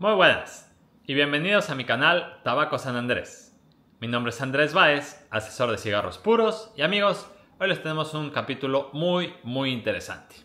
Muy buenas y bienvenidos a mi canal Tabaco San Andrés. Mi nombre es Andrés Báez, asesor de cigarros puros y amigos, hoy les tenemos un capítulo muy muy interesante.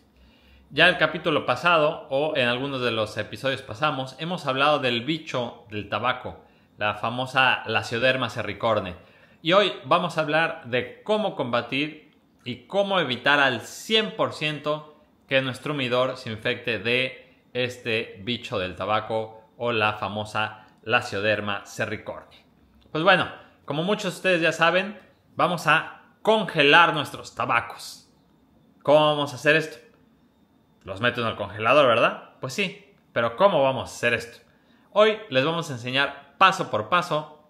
Ya el capítulo pasado o en algunos de los episodios pasamos hemos hablado del bicho del tabaco, la famosa Lacioderma cerricorne. Y hoy vamos a hablar de cómo combatir y cómo evitar al 100% que nuestro humidor se infecte de este bicho del tabaco o la famosa Lacioderma cerricorne. Pues bueno, como muchos de ustedes ya saben, vamos a congelar nuestros tabacos. ¿Cómo vamos a hacer esto? Los meto en el congelador, ¿verdad? Pues sí, pero ¿cómo vamos a hacer esto? Hoy les vamos a enseñar paso por paso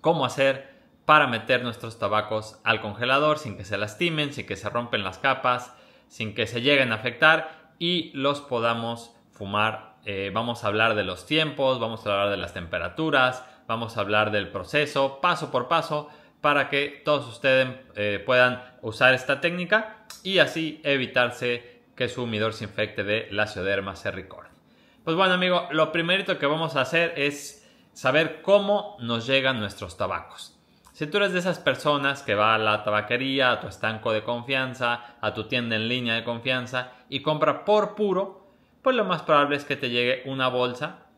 cómo hacer para meter nuestros tabacos al congelador sin que se lastimen, sin que se rompen las capas, sin que se lleguen a afectar y los podamos fumar. Eh, vamos a hablar de los tiempos, vamos a hablar de las temperaturas, vamos a hablar del proceso paso por paso para que todos ustedes eh, puedan usar esta técnica y así evitarse que su humidor se infecte de Lacioderma cerricorni. Pues bueno, amigo, lo primerito que vamos a hacer es saber cómo nos llegan nuestros tabacos. Si tú eres de esas personas que va a la tabaquería, a tu estanco de confianza, a tu tienda en línea de confianza y compra por puro, pues lo más probable es que te llegue una bolsa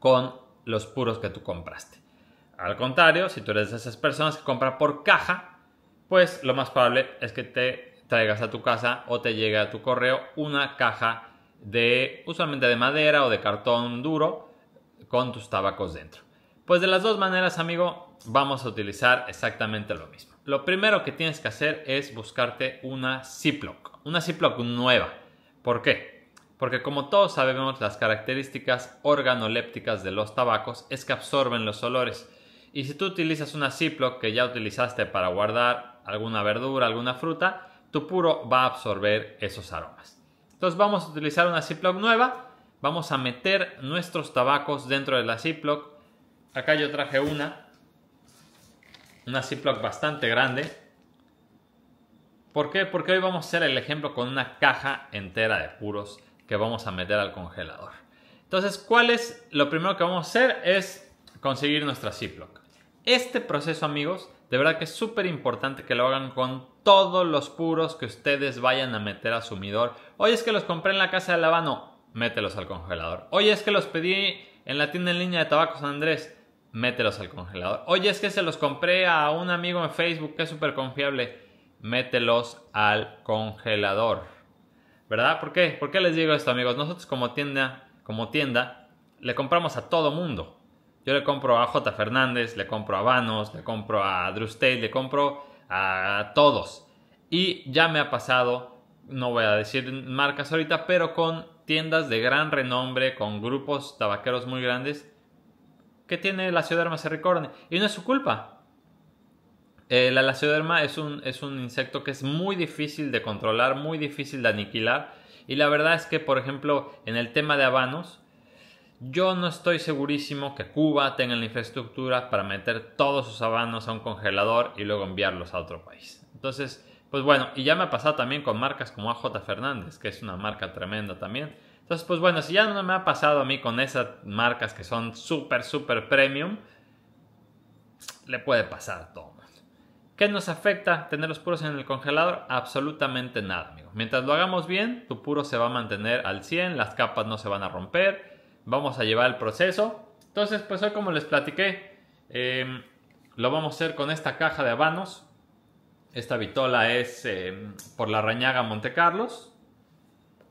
con los puros que tú compraste. Al contrario, si tú eres de esas personas que compra por caja, pues lo más probable es que te traigas a tu casa o te llegue a tu correo una caja de usualmente de madera o de cartón duro con tus tabacos dentro. Pues de las dos maneras, amigo, vamos a utilizar exactamente lo mismo. Lo primero que tienes que hacer es buscarte una Ziploc, una Ziploc nueva. ¿Por qué? Porque como todos sabemos, las características organolépticas de los tabacos es que absorben los olores. Y si tú utilizas una Ziploc que ya utilizaste para guardar alguna verdura, alguna fruta, tu puro va a absorber esos aromas. Entonces vamos a utilizar una Ziploc nueva, vamos a meter nuestros tabacos dentro de la Ziploc Acá yo traje una, una Ziploc bastante grande. ¿Por qué? Porque hoy vamos a hacer el ejemplo con una caja entera de puros que vamos a meter al congelador. Entonces, ¿cuál es? Lo primero que vamos a hacer es conseguir nuestra Ziploc. Este proceso, amigos, de verdad que es súper importante que lo hagan con todos los puros que ustedes vayan a meter a sumidor. Oye, es que los compré en la casa de lavano, mételos al congelador. Oye, es que los pedí en la tienda en línea de Tabacos Andrés, mételos al congelador. Oye, es que se los compré a un amigo en Facebook que es súper confiable. Mételos al congelador. ¿Verdad? ¿Por qué? ¿Por qué les digo esto, amigos? Nosotros como tienda, como tienda, le compramos a todo mundo. Yo le compro a J. Fernández, le compro a Vanos, le compro a Drew State, le compro a todos. Y ya me ha pasado, no voy a decir marcas ahorita, pero con tiendas de gran renombre, con grupos tabaqueros muy grandes, que tiene la Lacioderma cerricorne. Y no es su culpa. Eh, la es un, es un insecto que es muy difícil de controlar, muy difícil de aniquilar. Y la verdad es que, por ejemplo, en el tema de habanos, yo no estoy segurísimo que Cuba tenga la infraestructura para meter todos sus habanos a un congelador y luego enviarlos a otro país. Entonces, pues bueno, y ya me ha pasado también con marcas como AJ Fernández, que es una marca tremenda también entonces, pues bueno, si ya no me ha pasado a mí con esas marcas que son súper, súper premium, le puede pasar a todo ¿Qué nos afecta tener los puros en el congelador? Absolutamente nada, amigo. Mientras lo hagamos bien, tu puro se va a mantener al 100, las capas no se van a romper, vamos a llevar el proceso. Entonces, pues hoy como les platiqué, em, lo vamos a hacer con esta caja de habanos. Esta vitola es em, por la Rañaga Monte Carlos,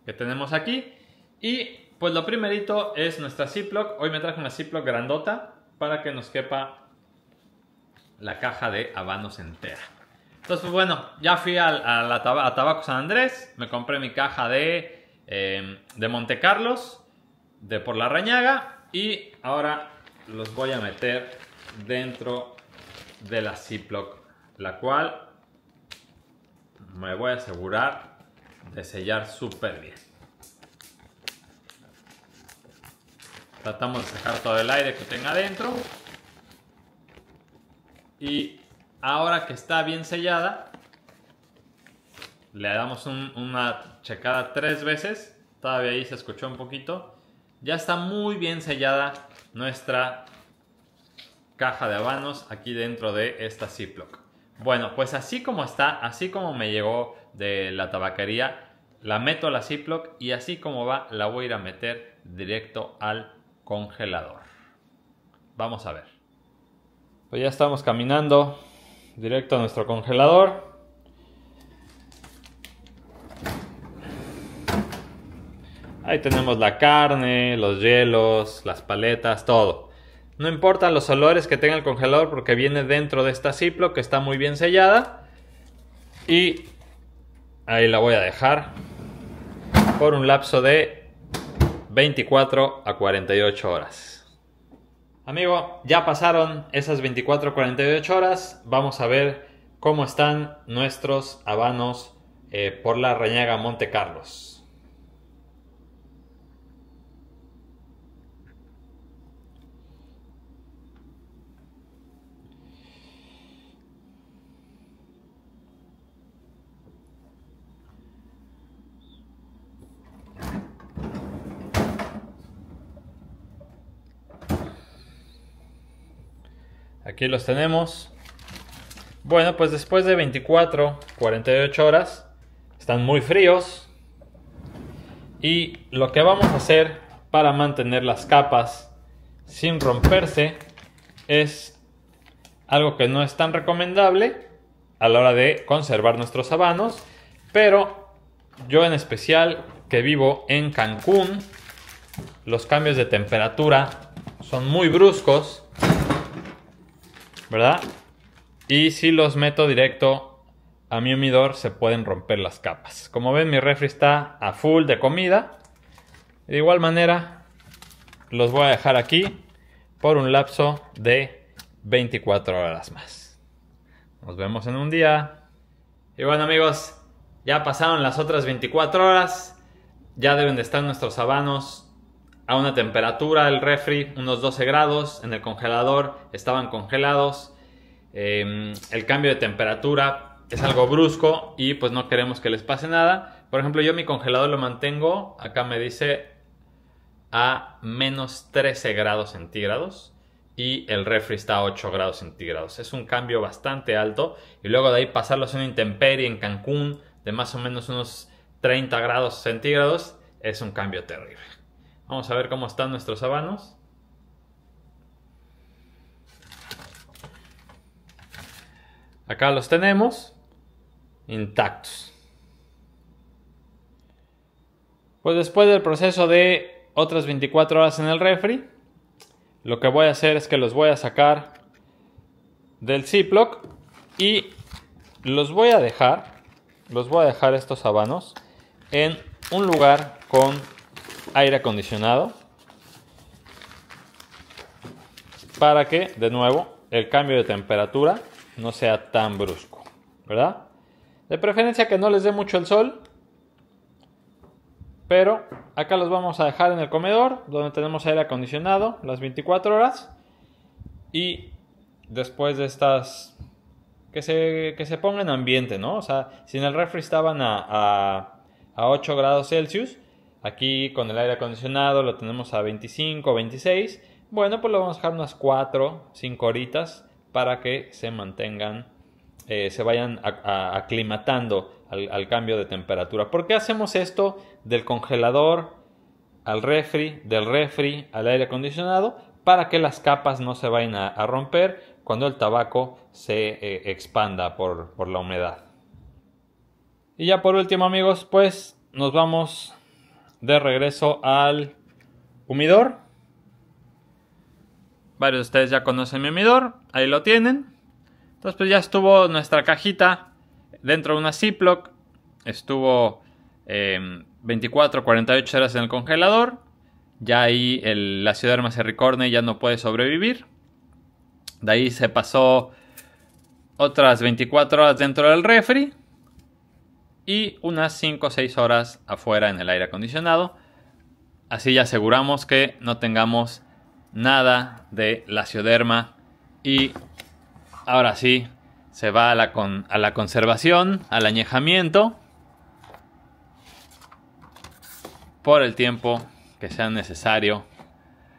que tenemos aquí. Y pues lo primerito es nuestra Ziploc. Hoy me traje una Ziploc grandota para que nos quepa la caja de habanos entera. Entonces, pues bueno, ya fui a, la Tabaco San Andrés, me compré mi caja de, eh, de Monte Carlos, de por la Rañaga, y ahora los voy a meter dentro de la Ziploc, la cual me voy a asegurar de sellar súper bien. Tratamos de sacar todo el aire que tenga dentro. Y ahora que está bien sellada, le damos una checada tres veces. Todavía ahí se escuchó un poquito. Ya está muy bien sellada nuestra caja de habanos aquí dentro de esta Ziploc. Bueno, pues así como está, así como me llegó de la tabaquería, la meto a la Ziploc y así como va, la voy a ir a meter directo al congelador. Vamos a ver. Pues ya estamos caminando directo a nuestro congelador. Ahí tenemos la carne, los hielos, las paletas, todo. No importan los olores que tenga el congelador porque viene dentro de esta Ziploc que está muy bien sellada. Y ahí la voy a dejar por un lapso de 24 a 48 horas. Amigo, ya pasaron esas 24 a 48 horas. Vamos a ver cómo están nuestros habanos eh, por la Reñaga Monte Carlos. Aquí los tenemos. Bueno, pues después de 24, 48 horas, están muy fríos. Y lo que vamos a hacer para mantener las capas sin romperse es algo que no es tan recomendable a la hora de conservar nuestros habanos. Pero yo en especial que vivo en Cancún, los cambios de temperatura son muy bruscos ¿verdad? Y si los meto directo a mi humidor se pueden romper las capas. Como ven mi refri está a full de comida. De igual manera los voy a dejar aquí por un lapso de 24 horas más. Nos vemos en un día. Y bueno amigos, ya pasaron las otras 24 horas. Ya deben de estar nuestros habanos a una temperatura el refri, unos 12 grados, en el congelador estaban congelados. Em, el cambio de temperatura es algo brusco y pues no queremos que les pase nada. Por ejemplo, yo mi congelador lo mantengo, acá me dice a menos 13 grados centígrados y el refri está a 8 grados centígrados. Es un cambio bastante alto y luego de ahí pasarlos a una intemperie en Cancún de más o menos unos 30 grados centígrados es un cambio terrible. Vamos a ver cómo están nuestros habanos. Acá los tenemos intactos. Pues después del proceso de otras 24 horas en el refri, lo que voy a hacer es que los voy a sacar del Ziploc y los voy a dejar, los voy a dejar estos habanos en un lugar con aire acondicionado para que, de nuevo, el cambio de temperatura no sea tan brusco, ¿verdad? De preferencia que no les dé mucho el sol, pero acá los vamos a dejar en el comedor, donde tenemos aire acondicionado las 24 horas. Y después de estas... Que se, que se ponga en ambiente, ¿no? O sea, si en el refri estaban a, a, a 8 grados Celsius, Aquí con el aire acondicionado lo tenemos a 25 o 26. Bueno, pues lo vamos a dejar unas 4, 5 horitas para que se mantengan, eh, se vayan aclimatando al, cambio de temperatura. ¿Por qué hacemos esto del congelador al refri, del refri al aire acondicionado? Para que las capas no se vayan a, romper cuando el tabaco se eh, expanda por, por la humedad. Y ya por último amigos, pues nos vamos de regreso al humidor. Varios de ustedes ya conocen mi humidor, ahí lo tienen. Entonces pues ya estuvo nuestra cajita dentro de una Ziploc. Estuvo 24 48 horas en el congelador. Ya ahí la ciudad de Cerricorne ya no puede sobrevivir. De ahí se pasó otras 24 horas dentro del refri y unas 5 o 6 horas afuera en el aire acondicionado. Así ya aseguramos que no tengamos nada de lacioderma y ahora sí se va a la, a la conservación, al añejamiento por el tiempo que sea necesario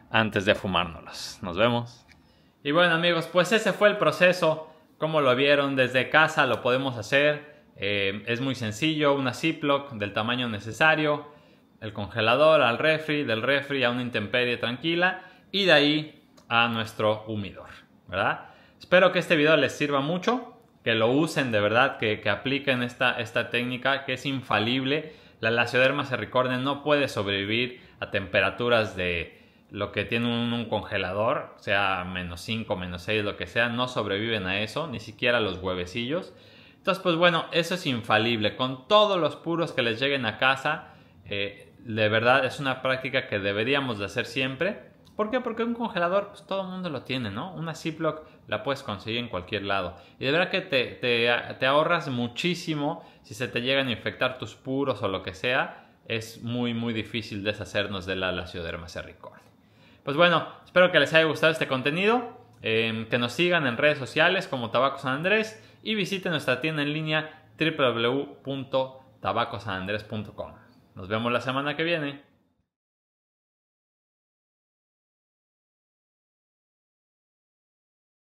antes de fumárnoslas. Nos vemos. Y bueno amigos, pues ese fue el proceso. Como lo vieron desde casa, lo podemos hacer. Eh, es muy sencillo, una Ziploc del tamaño necesario, el congelador al refri, del refri a una intemperie tranquila y de ahí a nuestro humidor, ¿verdad? Espero que este video les sirva mucho, que lo usen de verdad, que, apliquen esta, esta técnica que es infalible. La Lacioderma cerricordia no puede sobrevivir a temperaturas de lo que tiene un, congelador, sea menos 5, menos 6, lo que sea, no sobreviven a eso, ni siquiera los huevecillos. Entonces, pues bueno, eso es infalible. Con todos los puros que les lleguen a casa, eh, de verdad es una práctica que deberíamos de hacer siempre. ¿Por qué? Porque un congelador, pues todo el mundo lo tiene, ¿no? Una Ziploc la puedes conseguir en cualquier lado. Y de verdad que te, te, ahorras muchísimo si se te llegan a infectar tus puros o lo que sea. Es muy, muy difícil deshacernos de la lacioderma cerricordia. Pues bueno, espero que les haya gustado este contenido. Em, que nos sigan en redes sociales como Tabaco San Andrés y visiten nuestra tienda en línea www.tabacosanandres.com. Nos vemos la semana que viene.